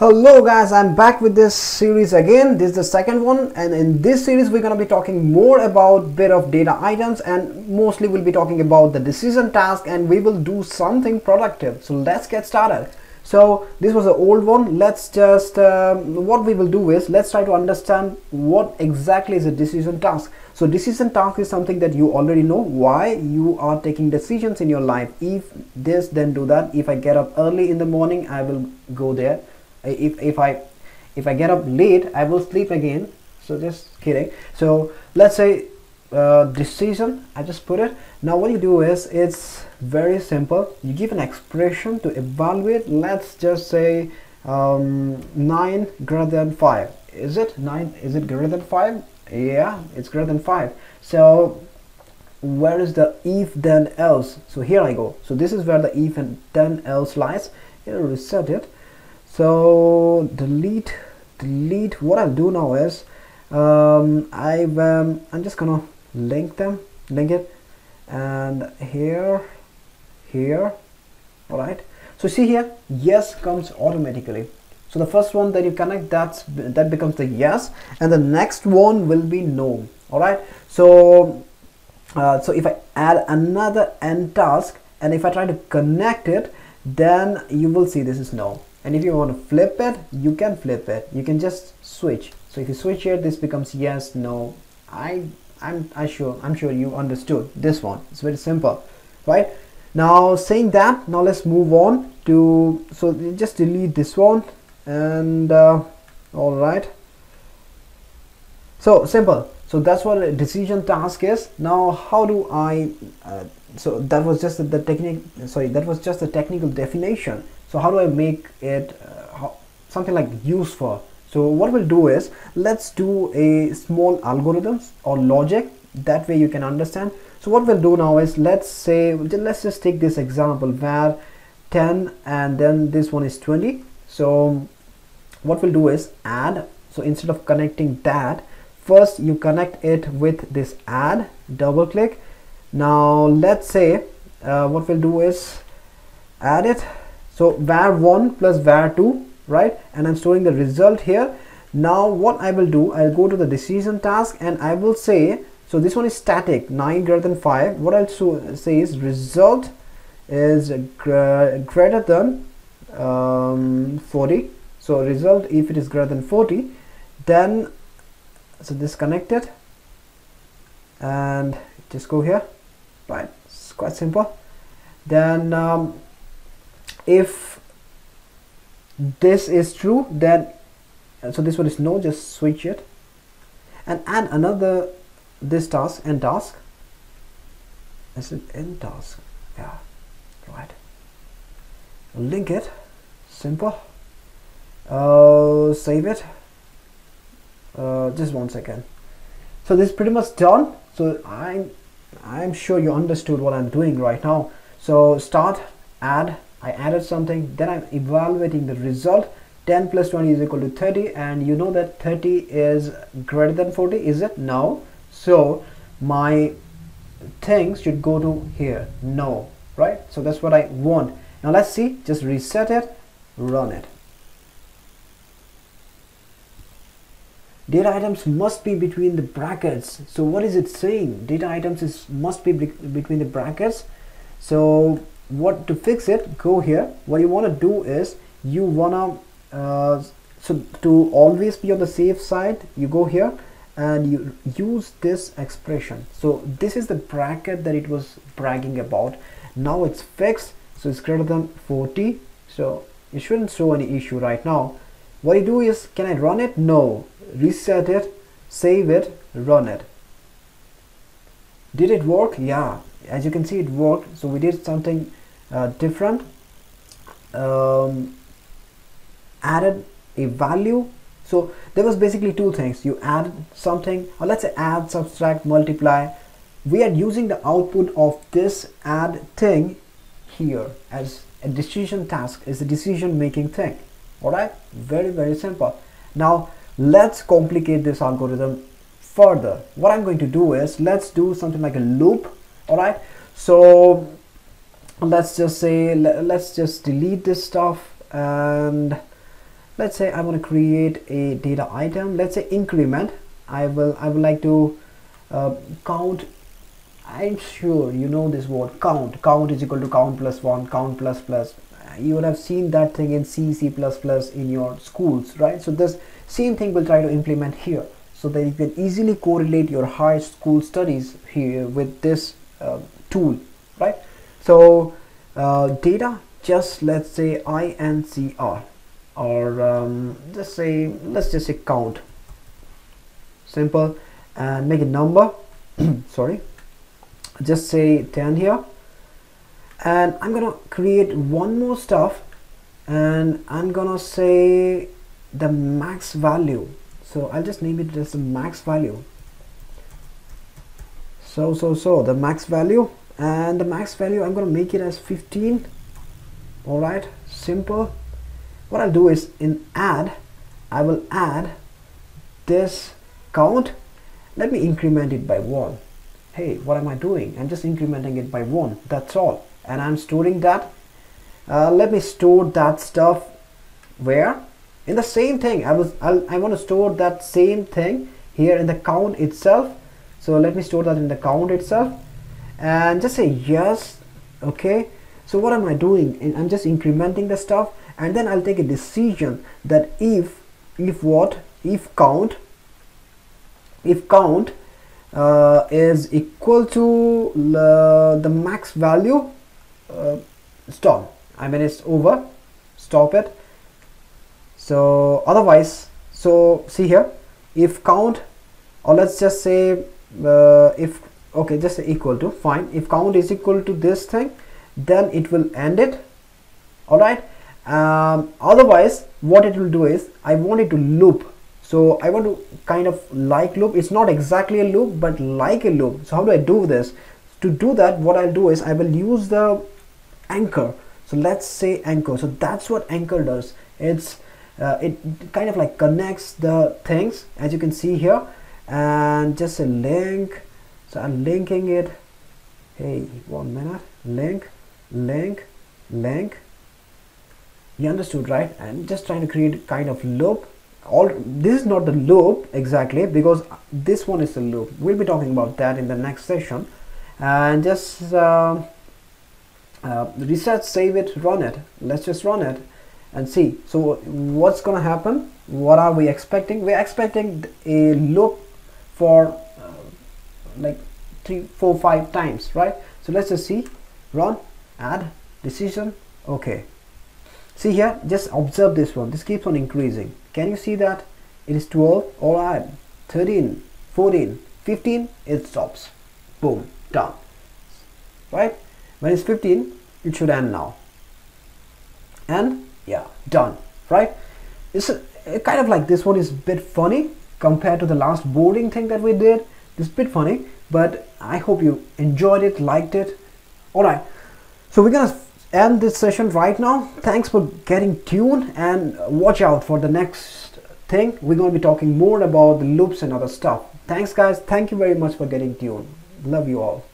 hello guys i'm back with this series again. This is the second one and in this series we're going to be talking more about bit of data items and mostly we'll be talking about the decision task and we will do something productive. So let's get started. So this was the old one. Let's just uh, what we will do is let's try to understand what exactly is a decision task. So decision task is something that you already know why you are taking decisions in your life. If this then do that. If i get up early in the morning i will go there if, if I if I get up late I will sleep again. So just kidding. So let's say uh, decision I just put it. Now what you do is it's very simple. You give an expression to evaluate. Let's just say um, 9 greater than 5 is it 9 is it greater than 5 yeah it's greater than 5 so where is the if then else? So here I go. So this is where the if and then else lies. Here reset it so delete delete. What I'll do now is um, I um, I'm just gonna link them link it. And here here. All right so see here? Yes comes automatically. So the first one that you connect that's that becomes the yes. And the next one will be no. All right so uh, so if I add another end task and if I try to connect it then you will see this is no and if you want to flip it you can flip it. You can just switch. So if you switch here this becomes yes no. I i'm i sure i'm sure you understood this one. It's very simple right? Now saying that now let's move on to so just delete this one and uh, all right. So simple. So that's what a decision task is. Now how do i uh, so that was just the technique sorry that was just the technical definition so how do I make it uh, how, something like useful? So what we'll do is let's do a small algorithms or logic. That way you can understand. So what we'll do now is let's say let's just take this example where 10 and then this one is 20 so what we'll do is add so instead of connecting that first you connect it with this add double click. Now let's say uh, what we'll do is add it so var1 plus var2 right? And i'm storing the result here. Now what i will do i'll go to the decision task and i will say so this one is static 9 greater than 5 what i'll say is result is greater than um, 40 so result if it is greater than 40 then so this connected and just go here. Right it's quite simple. Then um, if this is true then so this one is no just switch it. And add another this task and task. Is it end task? Yeah right. Link it. Simple. Uh, save it. Uh, just one second. So this is pretty much done. So I'm I'm sure you understood what I'm doing right now. So start add I added something then I'm evaluating the result. 10 plus 20 is equal to 30 and you know that 30 is greater than 40 is it? No. So my things should go to here. No right? So that's what I want. Now let's see. Just reset it. Run it. Data items must be between the brackets. So what is it saying? Data items is must be, be between the brackets. So what to fix it go here. What you want to do is you want to uh, so to always be on the safe side you go here and you use this expression. So this is the bracket that it was bragging about. Now it's fixed so it's greater than 40 so it shouldn't show any issue right now. What you do is can I run it? No. Reset it save it run it. Did it work? Yeah. As you can see it worked. So we did something uh, different um, added a value. So there was basically two things. You add something or let's say add subtract multiply. We are using the output of this add thing here as a decision task is a decision making thing. All right? Very very simple. Now let's complicate this algorithm further. What i'm going to do is let's do something like a loop. All right? So let's just say let's just delete this stuff and let's say I want to create a data item. Let's say increment. I will I would like to uh, count. I'm sure you know this word count. Count is equal to count plus one count plus plus. You would have seen that thing in C C++ plus in your schools right? So this same thing we'll try to implement here. So that you can easily correlate your high school studies here with this uh, tool so uh, data just let's say INCR or um, just say let's just say count. Simple. And make a number. Sorry. Just say 10 here. And I'm gonna create one more stuff. And I'm gonna say the max value. So I'll just name it as the max value. So so so the max value and the max value I'm gonna make it as 15 all right simple. What I'll do is in add I will add this count. Let me increment it by one. Hey what am I doing? I'm just incrementing it by one that's all. And I'm storing that. Uh, let me store that stuff where? In the same thing I was I'll, I want to store that same thing here in the count itself. So let me store that in the count itself and just say yes okay? So what am I doing? And I'm just incrementing the stuff and then I'll take a decision that if if what? If count if count uh, is equal to the, the max value uh, stop I mean it's over. Stop it. So otherwise so see here. If count or let's just say uh, if okay just equal to fine. If count is equal to this thing then it will end it. All right um, otherwise what it will do is I want it to loop. So I want to kind of like loop. It's not exactly a loop but like a loop. So how do I do this? To do that what I'll do is I will use the anchor. So let's say anchor. So that's what anchor does. It's uh, it kind of like connects the things as you can see here. And just a link so I'm linking it. Hey one minute. Link link link. You understood right? I'm just trying to create kind of loop. All this is not the loop exactly because this one is the loop. We'll be talking about that in the next session. And just uh, uh, reset save it run it. Let's just run it and see. So what's gonna happen? What are we expecting? We're expecting a loop for three four five times right? So let's just see. Run add decision okay. See here just observe this one. This keeps on increasing. Can you see that? It is 12 all right. 13 14 15 it stops. Boom done. Right? When it's 15 it should end now. And yeah done right? It's a, kind of like this one is a bit funny compared to the last boarding thing that we did. This bit funny but I hope you enjoyed it liked it. All right. So we're gonna end this session right now. Thanks for getting tuned and watch out for the next thing. We're to be talking more about the loops and other stuff. Thanks guys. Thank you very much for getting tuned. Love you all